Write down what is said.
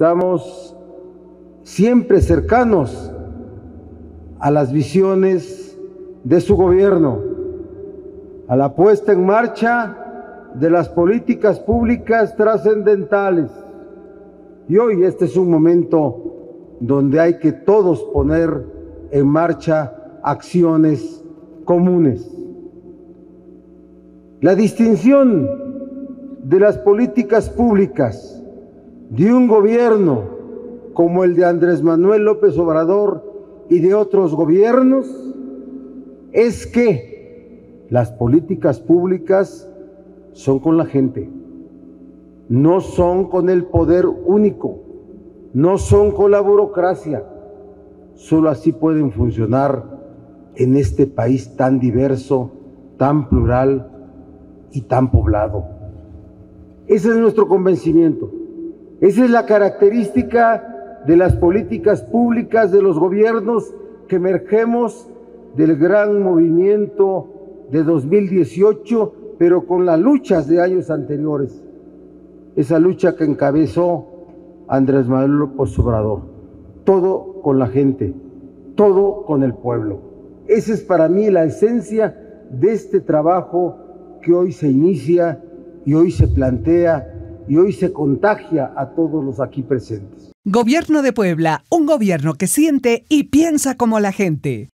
Estamos siempre cercanos a las visiones de su gobierno, a la puesta en marcha de las políticas públicas trascendentales. Y hoy este es un momento donde hay que todos poner en marcha acciones comunes. La distinción de las políticas públicas de un gobierno como el de Andrés Manuel López Obrador y de otros gobiernos es que las políticas públicas son con la gente, no son con el poder único, no son con la burocracia. Solo así pueden funcionar en este país tan diverso, tan plural y tan poblado. Ese es nuestro convencimiento. Esa es la característica de las políticas públicas de los gobiernos que emergemos del gran movimiento de 2018, pero con las luchas de años anteriores. Esa lucha que encabezó Andrés Manuel López Obrador. Todo con la gente, todo con el pueblo. Esa es para mí la esencia de este trabajo que hoy se inicia y hoy se plantea y hoy se contagia a todos los aquí presentes. Gobierno de Puebla, un gobierno que siente y piensa como la gente.